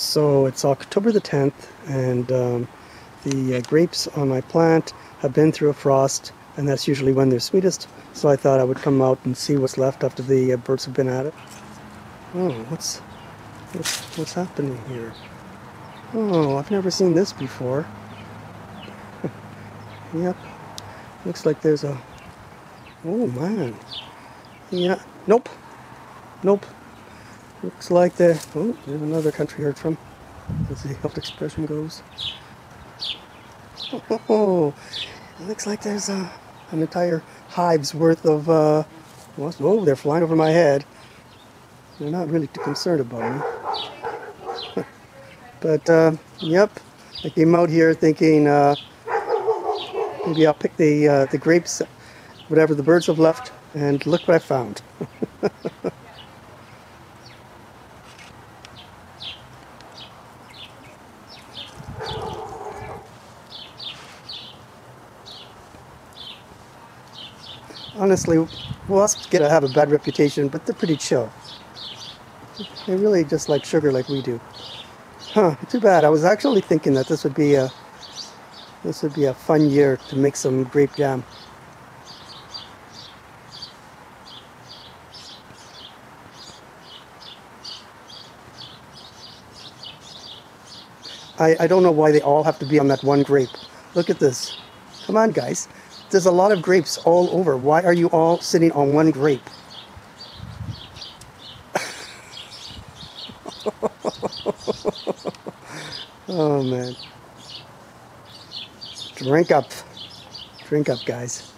So it's October the 10th, and um, the uh, grapes on my plant have been through a frost, and that's usually when they're sweetest. So I thought I would come out and see what's left after the uh, birds have been at it. Oh, what's, what's what's happening here? Oh, I've never seen this before. yep, looks like there's a. Oh man. Yeah. Nope. Nope. Looks like the. Oh, there's another country heard from. As the old expression goes. Oh, it looks like there's a, an entire hive's worth of. Uh, oh, they're flying over my head. They're not really too concerned about me. but, uh, yep, I came out here thinking uh, maybe I'll pick the, uh, the grapes, whatever the birds have left, and look what I found. honestly, wasps get to have a bad reputation, but they're pretty chill. They really just like sugar like we do. Huh, too bad. I was actually thinking that this would be a this would be a fun year to make some grape jam. I, I don't know why they all have to be on that one grape. Look at this. Come on, guys. There's a lot of grapes all over. Why are you all sitting on one grape? oh man. Drink up. Drink up, guys.